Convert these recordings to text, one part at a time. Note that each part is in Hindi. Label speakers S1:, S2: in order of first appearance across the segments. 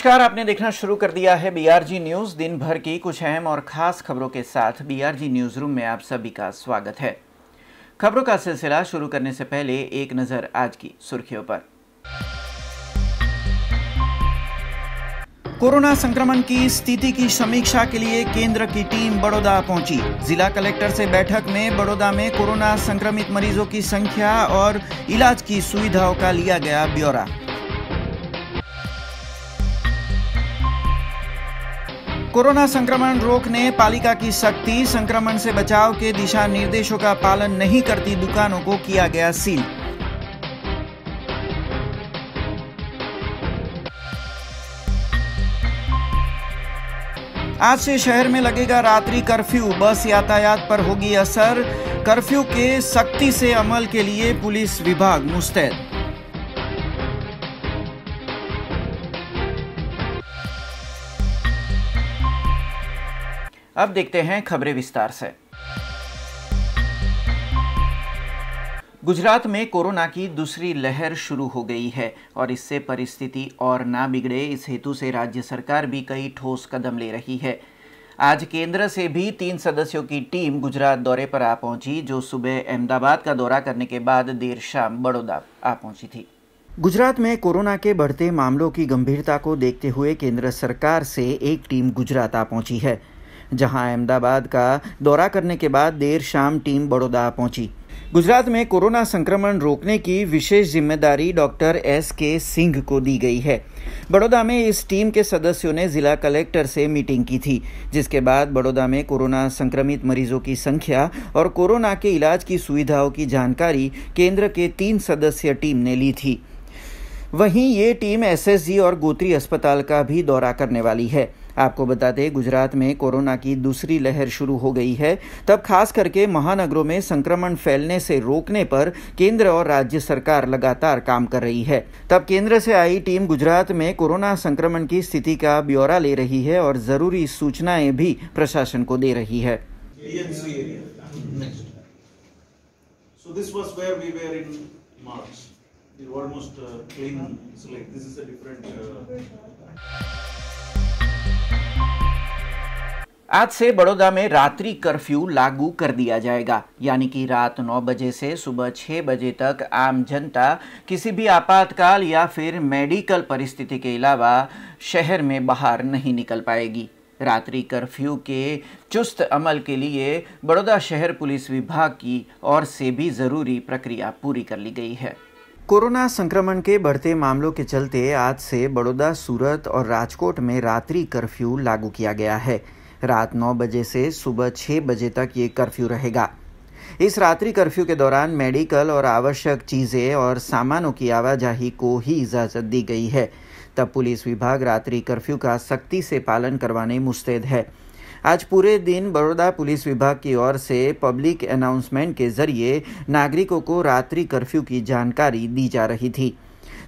S1: नमस्कार, आपने देखना शुरू कर दिया है बीआरजी न्यूज़ दिन भर की कुछ अहम और खास खबरों के साथ बीआरजी न्यूज़ रूम में आप सभी का स्वागत है। खबरों का सिलसिला शुरू करने से पहले एक नज़र आज की सुर्खियों पर। कोरोना संक्रमण की स्थिति की समीक्षा के लिए केंद्र की टीम बड़ौदा पहुँची। जिला कलेक्टर से बैठक में बड़ौदा में कोरोना संक्रमित मरीजों की संख्या और इलाज की सुविधाओं का लिया गया ब्यौरा। कोरोना संक्रमण रोकने, पालिका की सख्ती, संक्रमण से बचाव के दिशा निर्देशों का पालन नहीं करती दुकानों को किया गया सील। आज से शहर में लगेगा रात्रि कर्फ्यू, बस यातायात पर होगी असर, कर्फ्यू के सख्ती से अमल के लिए पुलिस विभाग मुस्तैद। अब देखते हैं खबरें विस्तार से। गुजरात में कोरोना की दूसरी लहर शुरू हो गई है और इससे परिस्थिति और ना बिगड़े, इस हेतु से राज्य सरकार भी कई ठोस कदम ले रही है। आज केंद्र से भी तीन सदस्यों की टीम गुजरात दौरे पर आ पहुँची, जो सुबह अहमदाबाद का दौरा करने के बाद देर शाम बड़ौदा आ पहुँची थी। गुजरात में कोरोना के बढ़ते मामलों की गंभीरता को देखते हुए केंद्र सरकार से एक टीम गुजरात आ पहुँची है। जहाँ अहमदाबाद का दौरा करने के बाद देर शाम टीम बड़ौदा पहुँची। गुजरात में कोरोना संक्रमण रोकने की विशेष ज़िम्मेदारी डॉक्टर एस के सिंह को दी गई है। बड़ौदा में इस टीम के सदस्यों ने जिला कलेक्टर से मीटिंग की थी, जिसके बाद बड़ौदा में कोरोना संक्रमित मरीजों की संख्या और कोरोना के इलाज की सुविधाओं की जानकारी केंद्र के तीन सदस्यीय टीम ने ली थी। वहीं ये टीम एसएसजी और गोत्री अस्पताल का भी दौरा करने वाली है। आपको बता दें गुजरात में कोरोना की दूसरी लहर शुरू हो गई है तब खास करके महानगरों में संक्रमण फैलने से रोकने पर केंद्र और राज्य सरकार लगातार काम कर रही है तब केंद्र से आई टीम गुजरात में कोरोना संक्रमण की स्थिति का ब्यौरा ले रही है और ज़रूरी सूचनाएँ भी प्रशासन को दे रही है
S2: So this was where we were in March. Almost uh, clean. This is a different. Uh,
S1: आज से बड़ौदा में रात्रि कर्फ्यू लागू कर दिया जाएगा। यानी कि रात 9 बजे से सुबह 6 बजे तक आम जनता किसी भी आपातकाल या फिर मेडिकल परिस्थिति के अलावा शहर में बाहर नहीं निकल पाएगी। रात्रि कर्फ्यू के चुस्त अमल के लिए बड़ौदा शहर पुलिस विभाग की ओर से भी ज़रूरी प्रक्रिया पूरी कर ली गई है। कोरोना संक्रमण के बढ़ते मामलों के चलते आज से बड़ौदा, सूरत और राजकोट में रात्रि कर्फ्यू लागू किया गया है। रात नौ बजे से सुबह छः बजे तक ये कर्फ्यू रहेगा। इस रात्रि कर्फ्यू के दौरान मेडिकल और आवश्यक चीज़ें और सामानों की आवाजाही को ही इजाज़त दी गई है। तब पुलिस विभाग रात्रि कर्फ्यू का सख्ती से पालन करवाने मुस्तैद है। आज पूरे दिन बड़ौदा पुलिस विभाग की ओर से पब्लिक अनाउंसमेंट के ज़रिए नागरिकों को रात्रि कर्फ्यू की जानकारी दी जा रही थी।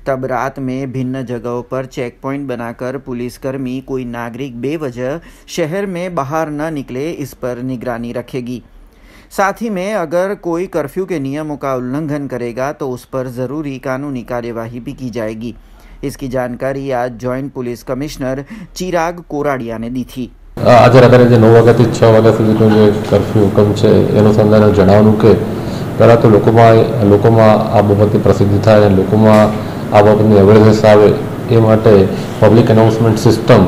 S1: तब रात में भिन्न जगहों पर चेक पॉइंट बनाकर पुलिसकर्मी कोई नागरिक बेवजह शहर में बाहर न निकले इस पर निगरानी रखेगी साथ ही में अगर कोई कर्फ्यू के नियमों का उल्लंघन करेगा तो उस पर ज़रूरी कानूनी कार्यवाही भी की जाएगी इसकी जानकारी आज joint police commissioner Chirag Koradia ने दी थी
S3: આજે રાત્રે જે નવ વાગ્યાથી છ વાગ્યા સુધીનો જે કર્ફ્યુ હુકમ છે એનો સંદર્ભે જણાવવાનું કે પહેલાં તો લોકોમાં લોકોમાં આ બાબતની પ્રસિદ્ધિ થાય અને લોકોમાં આ બાબતની અવેરનેસ આવે એ માટે પબ્લિક એનાઉન્સમેન્ટ સિસ્ટમ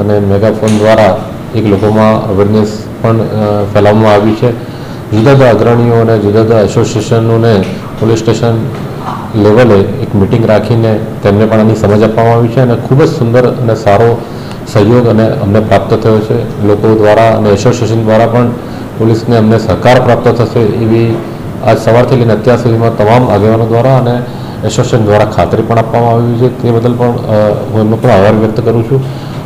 S3: અને મેગાફોન દ્વારા એક લોકોમાં અવેરનેસ પણ ફેલાવવામાં આવી છે. જુદા જુદા અગ્રણીઓ અને જુદા જુદા એસોસિએશનોને પોલીસ સ્ટેશન લેવલે એક મિટિંગ રાખીને તેમને પણ આની સમજ આપવામાં આવી છે અને ખૂબ જ સુંદર અને સારો સહયોગ અને અમને પ્રાપ્ત થયો છે. લોકો દ્વારા અને એસોસિએશન દ્વારા પણ પોલીસને અમને સહકાર પ્રાપ્ત થશે એવી આજ સવારથી લઈને અત્યાર સુધીમાં તમામ આગેવાનો દ્વારા અને એસોસિએશન દ્વારા ખાતરી પણ આપવામાં આવી છે તે બદલ પણ હું એમનો પણ આભાર વ્યક્ત કરું છું.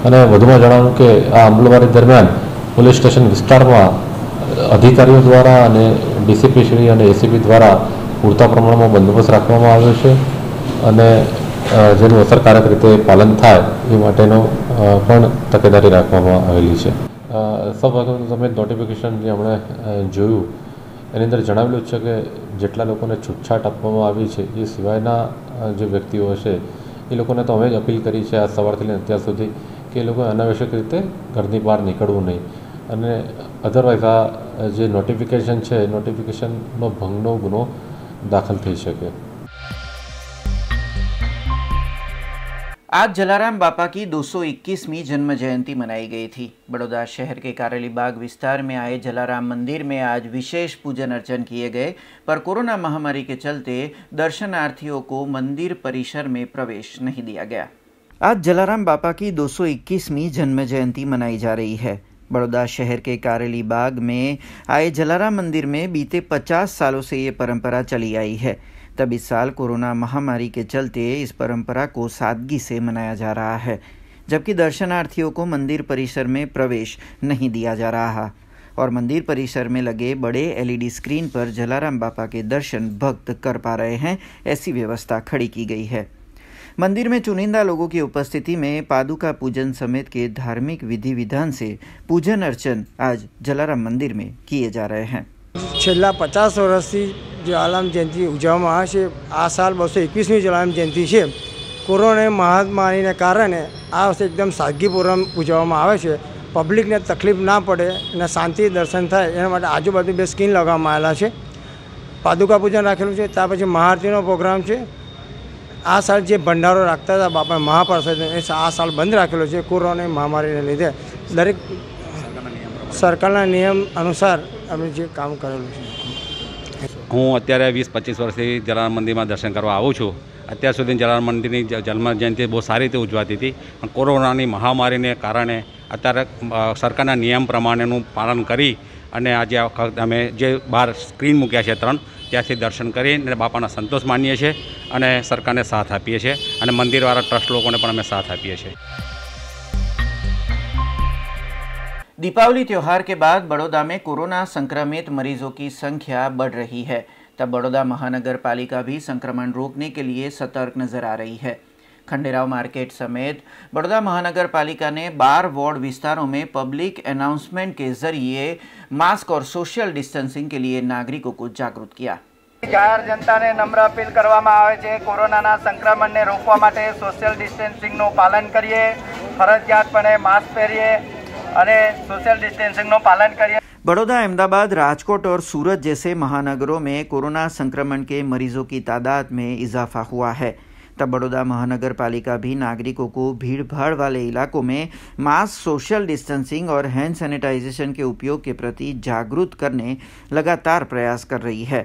S3: અને વધુમાં જણાવું કે આ અમલવારી દરમિયાન પોલીસ સ્ટેશન વિસ્તારમાં અધિકારીઓ દ્વારા અને ડીસીપી શ્રી અને એસીપી દ્વારા પૂરતા પ્રમાણમાં બંદોબસ્ત રાખવામાં આવ્યો છે. અને જેનું અસરકારક રીતે પાલન થાય એ માટેનો પણ તકેદારી રાખવામાં આવેલી છે. સૌ તમે નોટિફિકેશન જે હમણાં જોયું એની અંદર જણાવેલું છે કે જેટલા લોકોને છૂટછાટ આપવામાં આવી છે, એ સિવાયના જે વ્યક્તિઓ હશે, એ લોકોને તો અમે જ અપીલ કરી છે આજ સવારથી લઈને અત્યાર સુધી કે એ લોકોએ અનાવશ્યક રીતે ઘરની બહાર નીકળવું નહીં. અને અધરવાઇઝ આ જે નોટિફિકેશન છે નોટિફિકેશનનો ભંગનો ગુનો દાખલ થઈ શકે.
S1: आज जलाराम बापा की 221वीं जन्म जयंती मनाई गई थी। बड़ौदा शहर के कारेली बाग विस्तार में आए जलाराम मंदिर में आज विशेष पूजन अर्चन किए गए, पर कोरोना महामारी के चलते दर्शनार्थियों को मंदिर परिसर में प्रवेश नहीं दिया गया। आज जलाराम बापा की 221वीं जन्म जयंती मनाई जा रही है। बड़ौदा शहर के कारेली बाग में आए जलाराम मंदिर में बीते 50 सालों से ये परंपरा चली आई है। तब इस साल कोरोना महामारी के चलते इस परंपरा को सादगी से मनाया जा रहा है जबकि दर्शनार्थियों को मंदिर परिसर में प्रवेश नहीं दिया जा रहा और मंदिर परिसर में लगे बड़े एलईडी स्क्रीन पर जलाराम बापा के दर्शन भक्त कर पा रहे हैं ऐसी व्यवस्था खड़ी की गई है मंदिर में चुनिंदा लोगों की उपस्थिति में पादुका पूजन समेत के धार्मिक विधि विधान से पूजन अर्चन आज जलाराम मंदिर में किए जा रहे हैं
S4: છેલ્લા પચાસ વર્ષથી જે આલામ જયંતિ ઉજવવામાં આવે છે આ સાલ બસો એકવીસમી જલારામ જયંતિ છે કોરોના મહામારીને કારણે આ વર્ષે એકદમ સાદગીપૂર્વક ઉજવવામાં આવે છે પબ્લિકને તકલીફ ના પડે અને શાંતિ દર્શન થાય એના માટે આજુબાજુ બે સ્કીન લગાવવામાં આવેલા છે પાદુકા પૂજન રાખેલું છે ત્યાર પછી મહાઆરતીનો પ્રોગ્રામ છે આ સાલ જે ભંડારો રાખતા હતા બાપા મહાપ્રસાદ એ આ સાલ બંધ રાખેલો છે કોરોના મહામારીને લીધે દરેક સરકારના નિયમ અનુસાર અમે જે કામ કરેલું છે
S5: હું અત્યારે વીસ પચીસ વર્ષથી જલારામ મંદિરમાં દર્શન કરવા આવું છું અત્યાર સુધી જલારામ મંદિરની જ- જન્મ જયંતિ બહુ સારી રીતે ઉજવાતી હતી પણ કોરોનાની મહામારીને કારણે અત્યારે અ, સરકારના નિયમ પ્રમાણેનું પાલન કરી અને આજે આ વખત અમે જે બહાર સ્ક્રીન મૂક્યા છે ત્રણ ત્યાંથી દર્શન કરી અને બાપાના સંતોષ માનીએ છીએ અને સરકારને સાથ આપીએ છીએ અને મંદિરવાળા ટ્રસ્ટ લોકોને પણ અમે સાથ આપીએ છીએ
S1: दीपावली त्योहार के बाद बड़ौदा में कोरोना संक्रमित मरीजों की संख्या बढ़ रही है तब बड़ौदा महानगर पालिका भी संक्रमण रोकने के लिए सतर्क नजर आ रही है खंडेराव मार्केट समेत बड़ौदा महानगर पालिका ने बार वार्ड विस्तारों में पब्लिक अनाउंसमेंट के जरिए मास्क और सोशल डिस्टेंसिंग के लिए नागरिकों को जागरूक किया
S6: જાહેર જનતાને નમ્ર અપીલ કરવામાં આવે છે કોરોનાના સંક્રમણને રોકવા માટે સોશિયલ ડિસ્ટન્સિંગનું પાલન કરીએ ફરજિયાતપણે માસ્ક પહેરીએ અને સોશિયલ ડિસ્ટન્સિંગનું પાલન કરીએ
S1: बड़ौदा अहमदाबाद राजकोट और सूरत जैसे महानगरों में कोरोना संक्रमण के मरीजों की तादाद में इजाफा हुआ है तब बड़ौदा महानगर पालिका भी नागरिकों को भीड़ भाड़ वाले इलाकों में मास्क सोशल डिस्टेंसिंग और हैंड सैनिटाइजेशन के उपयोग के प्रति जागरूक करने लगातार प्रयास कर रही है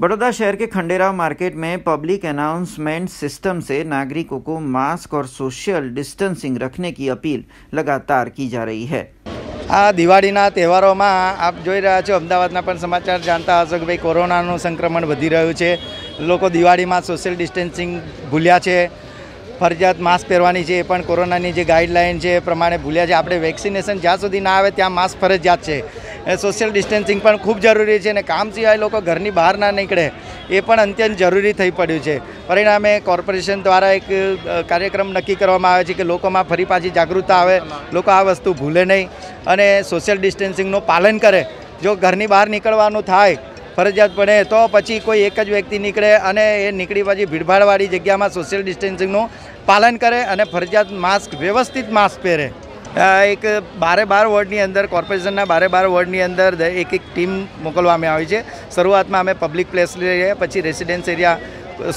S1: बड़ौदा शहर के खंडेराव मार्केट में पब्लिक अनाउंसमेंट सिस्टम से नागरिकों को मास्क और सोशल डिस्टेंसिंग रखने की अपील लगातार की जा रही है
S6: આ દિવાળીના તહેવારોમાં આપ જોઈ રહ્યા છો અમદાવાદના પણ સમાચાર જાણતા હશો કે ભાઈ કોરોનાનું સંક્રમણ વધી રહ્યું છે લોકો દિવાળીમાં સોશિયલ ડિસ્ટન્સિંગ ભૂલ્યા છે ફરજિયાત માસ્ક પહેરવાની છે એ પણ કોરોનાની જે ગાઈડલાઇન છે એ પ્રમાણે ભૂલ્યા છે આપણે વેક્સિનેશન જ્યાં સુધી ના આવે ત્યાં માસ્ક ફરજિયાત છે એ સોશિયલ ડિસ્ટન્સિંગ પણ ખૂબ જરૂરી છે અને કામ સિવાય લોકો ઘરની બહાર ના નીકળે, એ પણ અત્યંત જરૂરી થઈ પડ્યું છે. પરિણામે કોર્પોરેશન દ્વારા એક કાર્યક્રમ નક્કી કરવામાં આવે છે કે લોકોમાં ફરી પાછી જાગૃતતા આવે, લોકો આ વસ્તુ ભૂલે નહીં અને સોશિયલ ડિસ્ટન્સિંગનું પાલન કરે. જો ઘરની બહાર નીકળવાનું થાય ફરજિયાત પડે તો પછી કોઈ એક જ વ્યક્તિ નીકળે અને એ નીકળી પછી ભીડભાડવાળી જગ્યામાં સોશિયલ ડિસ્ટન્સિંગનું પાલન કરે અને ફરજિયાત માસ્ક વ્યવસ્થિત માસ્ક પહેરે. એક બારે બાર વોર્ડની અંદર, કોર્પોરેશનના બારે બાર વોર્ડની અંદર એક એક ટીમ મોકલવામાં આવી છે. શરૂઆતમાં અમે પબ્લિક પ્લેસ લઈએ પછી રેસિડેન્સ એરિયા,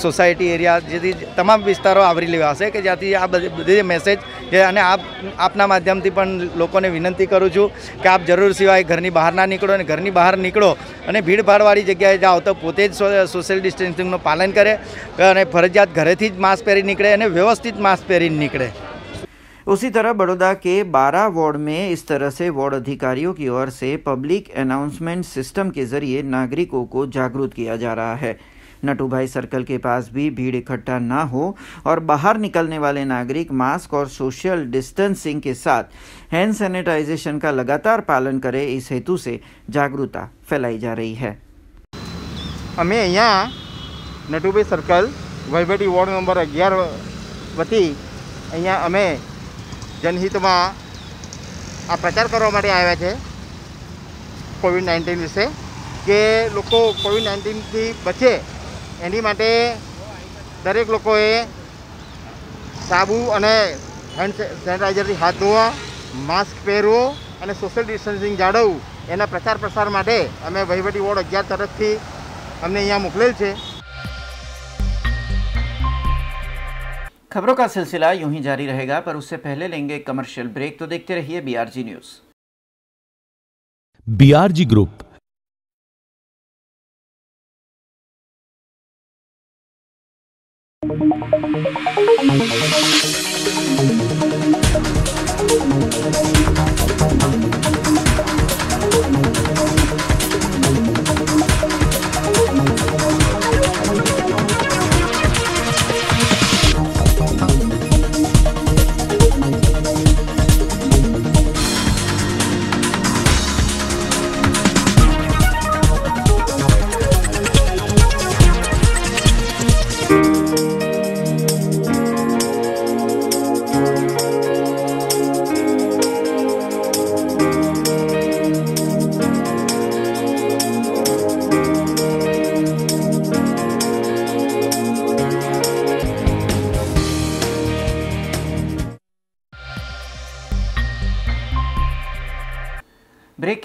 S6: સોસાયટી એરિયા, જેથી તમામ વિસ્તારો આવરી લેવાશે કે જ્યાંથી આ બધી મેસેજ અને આપ, આપના માધ્યમથી પણ લોકોને વિનંતી કરું છું કે આપ જરૂર સિવાય ઘરની બહાર ના નીકળો અને ઘરની બહાર નીકળો અને ભીડભાડવાળી જગ્યાએ જાઓ તો પોતે જ સોશિયલ ડિસ્ટન્સિંગનું પાલન કરે અને ફરજિયાત ઘરેથી જ માસ્ક પહેરી નીકળે અને વ્યવસ્થિત માસ્ક પહેરીને નીકળે.
S1: उसी तरह बड़ौदा के 12 वार्ड में इस तरह से वार्ड अधिकारियों की ओर से पब्लिक अनाउंसमेंट सिस्टम के जरिए नागरिकों को जागरूक किया जा रहा है नटूभाई सर्कल के पास भी भीड़ इकट्ठा ना हो और बाहर निकलने वाले नागरिक मास्क और सोशल डिस्टेंसिंग के साथ हैंड सैनिटाइजेशन का लगातार पालन करें इस हेतु से जागरूकता फैलाई जा रही है
S7: અમે અહીંયા નટુભાઈ સર્કલ વહીવટી વોર્ડ નંબર અગિયાર વતી અહીંયા અમે જનહિતમાં આ પ્રચાર કરવા માટે આવ્યા છે કોવિડ નાઇન્ટીન વિશે, કે લોકો કોવિડ નાઇન્ટીનથી બચે એની માટે દરેક લોકોએ સાબુ અને હેન્ડ સેનિટાઈઝરથી હાથ ધોવા, માસ્ક પહેરવો અને સોશિયલ ડિસ્ટન્સિંગ જાળવવું એના પ્રચાર પ્રસાર માટે અમે વહીવટી વોર્ડ અગિયાર તરફથી અમને અહીંયા મોકલેલ છે.
S1: खबरों का सिलसिला यूँ ही जारी रहेगा, पर उससे पहले लेंगे कमर्शियल ब्रेक तो देखते रहिए BRG news
S8: BRG group
S1: Thank के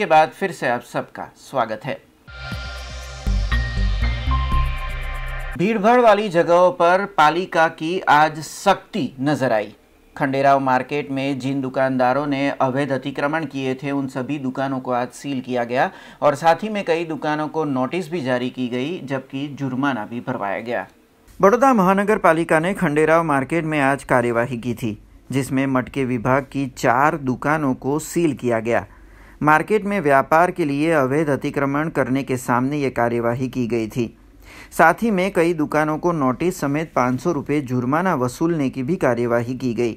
S1: बाद फिर से आप सबका स्वागत है। भीड़भाड़ वाली जगहों पर पालिका की आज सख्ती नज़र आई। खंडेराव मार्केट में जिन दुकानदारों ने अवैध अतिक्रमण किए थे, उन सभी दुकानों को आज सील किया गया और साथ ही में कई दुकानों को नोटिस भी जारी की गई, जबकि जुर्माना भी भरवाया गया। बड़ौदा महानगर पालिका ने खंडेराव मार्केट में आज कार्यवाही की थी, जिसमें मटके विभाग की चार दुकानों को सील किया गया। मार्केट में व्यापार के लिए अवैध अतिक्रमण करने के सामने ये कार्यवाही की गई थी साथ ही में कई दुकानों को नोटिस समेत पाँच सौ रुपये जुर्माना वसूलने की भी कार्यवाही की गई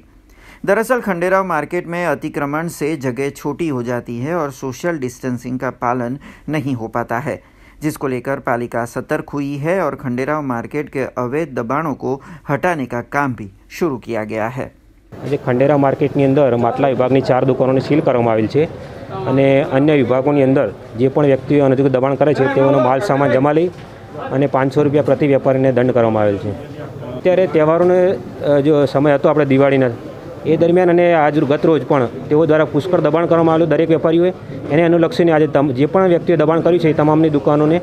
S1: दरअसल खंडेराव मार्केट में अतिक्रमण से जगह छोटी हो जाती है और सोशल डिस्टेंसिंग का पालन नहीं हो पाता है जिसको लेकर पालिका सतर्क हुई है और खंडेराव मार्केट के अवैध दबाणों को हटाने का काम भी शुरू किया गया है
S9: આજે ખંડેરા માર્કેટની અંદર માટલા વિભાગની ચાર દુકાનોને સીલ કરવામાં આવેલ છે અને અન્ય વિભાગોની અંદર જે પણ વ્યક્તિઓ અનધિકૃત દબાણ કરે છે, તેઓનો માલ સામાન જમા લઈ અને પાંચસો રૂપિયા પ્રતિ વેપારીને દંડ કરવામાં આવેલ છે. અત્યારે તહેવારોનો જો સમય હતો આપણે દિવાળીના, એ દરમિયાન અને આજ ગત રોજ પણ તેઓ દ્વારા પુષ્કળ દબાણ કરવામાં આવેલું દરેક વેપારીઓએ, એને અનુલક્ષીને આજે જે પણ વ્યક્તિએ દબાણ કર્યું છે, એ તમામની દુકાનોને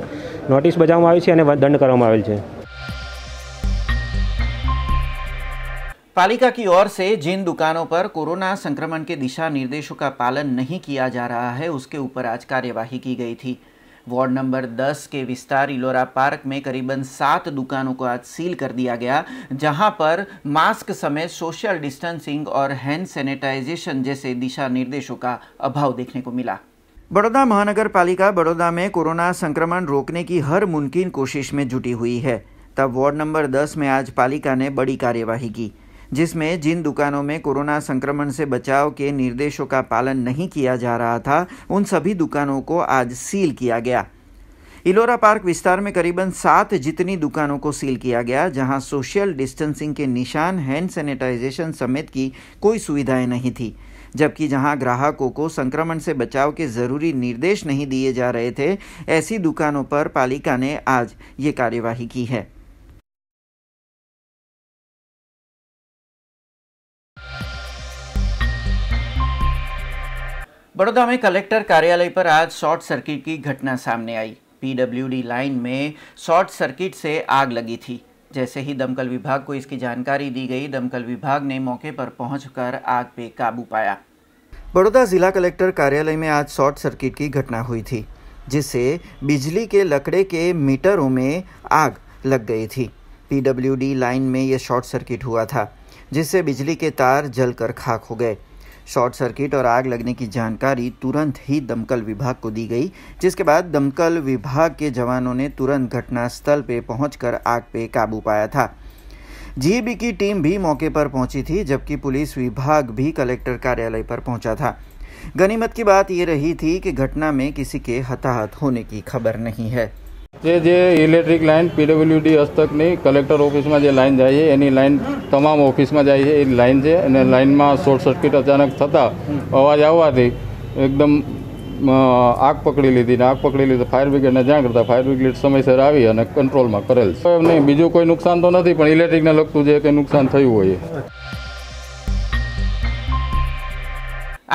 S9: નોટિસ બજાવવામાં આવી છે અને દંડ કરવામાં આવેલ છે.
S1: पालिका की ओर से जिन दुकानों पर कोरोना संक्रमण के दिशा निर्देशों का पालन नहीं किया जा रहा है, उसके ऊपर आज कार्यवाही की गई थी। वार्ड नंबर 10 के विस्तार इलोरा पार्क में करीबन सात दुकानों को आज सील कर दिया गया, जहाँ पर मास्क समेत सोशल डिस्टेंसिंग और हैंड सैनिटाइजेशन जैसे दिशा निर्देशों का अभाव देखने को मिला। बड़ौदा महानगर पालिका बड़ौदा में कोरोना संक्रमण रोकने की हर मुमकिन कोशिश में जुटी हुई है। तब वार्ड नंबर 10 में आज पालिका ने बड़ी कार्यवाही की। जिसमें जिन दुकानों में कोरोना संक्रमण से बचाव के निर्देशों का पालन नहीं किया जा रहा था, उन सभी दुकानों को आज सील किया गया। इलोरा पार्क विस्तार में करीबन सात जितनी दुकानों को सील किया गया, जहाँ सोशल डिस्टेंसिंग के निशान, हैंड सैनिटाइजेशन समेत की कोई सुविधाएँ नहीं थी, जबकि जहाँ ग्राहकों को संक्रमण से बचाव के ज़रूरी निर्देश नहीं दिए जा रहे थे, ऐसी दुकानों पर पालिका ने आज ये कार्यवाही की है। बड़ौदा में कलेक्टर कार्यालय पर आज शॉर्ट सर्किट की घटना सामने आई। पीडब्ल्यूडी लाइन में शॉर्ट सर्किट से आग लगी थी। जैसे ही दमकल विभाग को इसकी जानकारी दी गई, दमकल विभाग ने मौके पर पहुंचकर आग पे काबू पाया। बड़ौदा जिला कलेक्टर कार्यालय में आज शॉर्ट सर्किट की घटना हुई थी, जिससे बिजली के लकड़े के मीटरों में आग लग गई थी। पीडब्ल्यूडी लाइन में यह शॉर्ट सर्किट हुआ था, जिससे बिजली के तार जलकर खाक हो गए। शॉर्ट सर्किट और आग लगने की जानकारी तुरंत ही दमकल विभाग को दी गई, जिसके बाद दमकल विभाग के जवानों ने तुरंत घटनास्थल पे पहुंचकर आग पे काबू पाया था। जीबी की टीम भी मौके पर पहुँची थी, जबकि पुलिस विभाग भी कलेक्टर कार्यालय पर पहुँचा था। गनीमत की बात ये रही थी कि घटना में किसी के हताहत होने की खबर नहीं है।
S10: જે જે ઇલેક્ટ્રિક લાઇન પીડબ્લ્યુડી હસ્તકની કલેક્ટર ઓફિસમાં જે લાઇન જાય છે, એની લાઇન તમામ ઓફિસમાં જાય છે, એ લાઇન છે અને લાઇનમાં શોર્ટ સર્કિટ અચાનક થતાં અવાજ આવવાથી એકદમ આગ પકડી લીધી ને આગ પકડી લીધી ફાયર બ્રિગેડને જાણ કરતા ફાયર બ્રિગેડ સમયસર આવી અને કંટ્રોલમાં કરેલ છે. નહીં, બીજું કોઈ નુકસાન તો નથી, પણ ઇલેક્ટ્રિકને લગતું જે કંઈ નુકસાન થયું હોય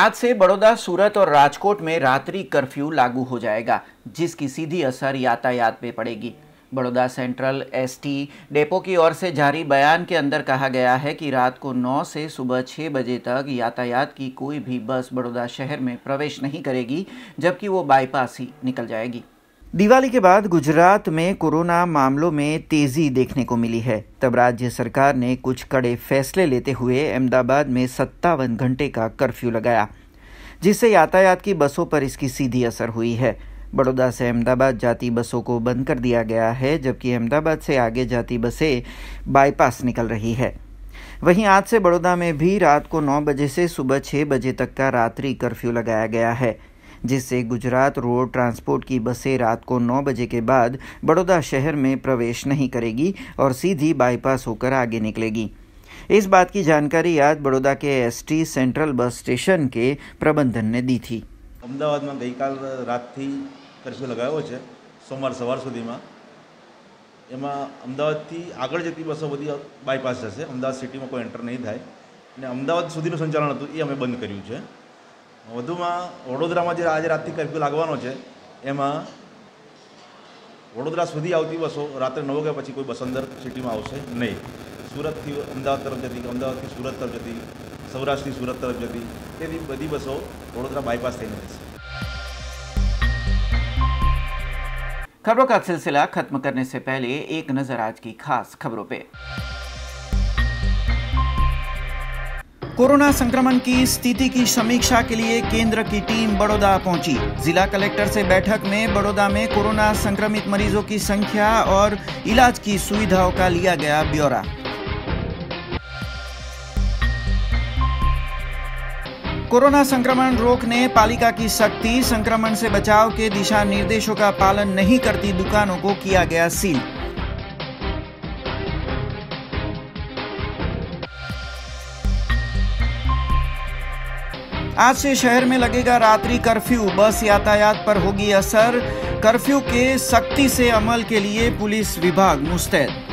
S1: આજ से બડોદા સુરત और राजकोट में रात्रि कर्फ्यू लागू हो जाएगा जिसकी सीधी असर यातायात पे पड़ेगी। बड़ौदा सेंट्रल एसटी डेपो की ओर से जारी बयान के अंदर कहा गया है कि रात को 9 से सुबह 6 बजे तक यातायात की कोई भी बस बड़ौदा शहर में प्रवेश नहीं करेगी, जबकि वो बाईपास ही निकल जाएगी। दिवाली के बाद गुजरात में कोरोना मामलों में तेज़ी देखने को मिली है। तब राज्य सरकार ने कुछ कड़े फैसले लेते हुए अहमदाबाद में सत्तावन घंटे का कर्फ्यू लगाया, जिससे यातायात की बसों पर इसकी सीधी असर हुई है। बड़ौदा से अहमदाबाद जाती बसों को बंद कर दिया गया है जबकि अहमदाबाद से आगे जाती बसें बाईपास निकल रही है वहीं आज से बड़ौदा में भी रात को 9 बजे से सुबह 6 बजे तक का रात्रि कर्फ्यू लगाया गया है जिससे गुजरात रोड ट्रांसपोर्ट की बसें रात को 9 बजे के बाद बड़ौदा शहर में प्रवेश नहीं करेगी और सीधी बाईपास होकर आगे निकलेगी इस बात की जानकारी आज बड़ौदा के एसटी सेंट्रल बस स्टेशन के प्रबंधन ने दी थी
S8: અમદાવાદમાં ગઈકાલ રાતથી કર્ફ્યુ લગાવ્યો છે સોમવાર સવાર સુધીમાં. એમાં અમદાવાદથી આગળ જતી બસો બધી બાયપાસ જશે. અમદાવાદ સિટીમાં કોઈ એન્ટર નહીં થાય. અને અમદાવાદ સુધીનું સંચાલન હતું એ અમે બંધ કર્યું છે. વધુમાં વડોદરામાં જે આજે રાતથી કરફ્યુ લાગવાનો છે, એમાં વડોદરા સુધી આવતી બસો રાત્રે નવ વાગ્યા પછી કોઈ બસ અંદર સિટીમાં આવશે નહીં. સુરતથી અમદાવાદ તરફ જતી, અમદાવાદથી સુરત તરફ જતી, સૌરાષ્ટ્રથી સુરત તરફ જતી, તેવી બધી બસો વડોદરા બાયપાસ થઈને જશે.
S1: खबरों का सिलसिला खत्म करने से पहले एक नज़र आज की खास खबरों पे। कोरोना संक्रमण की स्थिति की समीक्षा के लिए केंद्र की टीम बड़ौदा पहुँची। जिला कलेक्टर से बैठक में बड़ौदा में कोरोना संक्रमित मरीजों की संख्या और इलाज की सुविधाओं का लिया गया ब्यौरा। कोरोना संक्रमण रोकने, पालिका की सख्ती, संक्रमण से बचाव के दिशा निर्देशों का पालन नहीं करती दुकानों को किया गया सील। आज से शहर में लगेगा रात्रि कर्फ्यू, बस यातायात पर होगी असर। कर्फ्यू के सख्ती से अमल के लिए पुलिस विभाग मुस्तैद।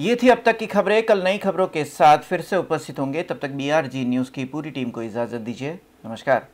S1: ये थी अब तक की खबरें। कल नई खबरों के साथ फिर से उपस्थित होंगे। तब तक बीआरजी न्यूज़ की पूरी टीम को इजाज़त दीजिए। नमस्कार।